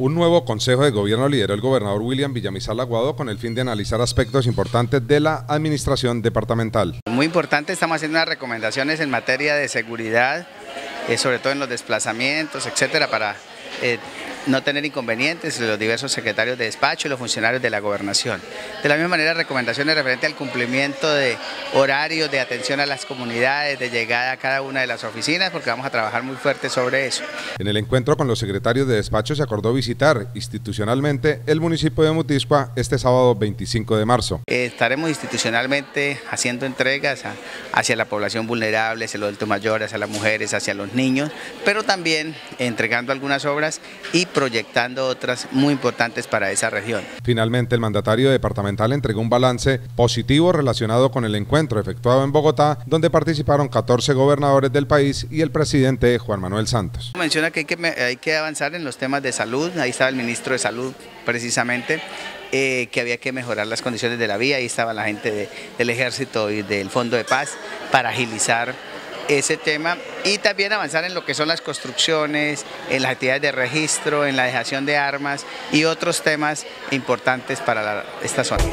Un nuevo consejo de gobierno lideró el gobernador William Villamizar Aguado con el fin de analizar aspectos importantes de la administración departamental. Muy importante, estamos haciendo unas recomendaciones en materia de seguridad, eh, sobre todo en los desplazamientos, etcétera, para eh, no tener inconvenientes los diversos secretarios de despacho y los funcionarios de la gobernación. De la misma manera, recomendaciones referentes al cumplimiento de horarios de atención a las comunidades, de llegada a cada una de las oficinas, porque vamos a trabajar muy fuerte sobre eso. En el encuentro con los secretarios de despacho se acordó visitar institucionalmente el municipio de Mutiscua este sábado 25 de marzo. estaremos institucionalmente haciendo entregas hacia la población vulnerable, hacia los adultos mayores, hacia las mujeres, hacia los niños, pero también entregando algunas obras y proyectando otras muy importantes para esa región. Finalmente, el mandatario departamental entregó un balance positivo relacionado con el encuentro efectuado en Bogotá, donde participaron 14 gobernadores del país y el presidente Juan Manuel Santos. Menciona que hay que, avanzar en los temas de salud, ahí estaba el ministro de Salud precisamente, eh, que había que mejorar las condiciones de la vía, ahí estaba la gente del ejército y del Fondo de Paz para agilizar ese tema y también avanzar en lo que son las construcciones, en las actividades de registro, en la dejación de armas y otros temas importantes para esta zona.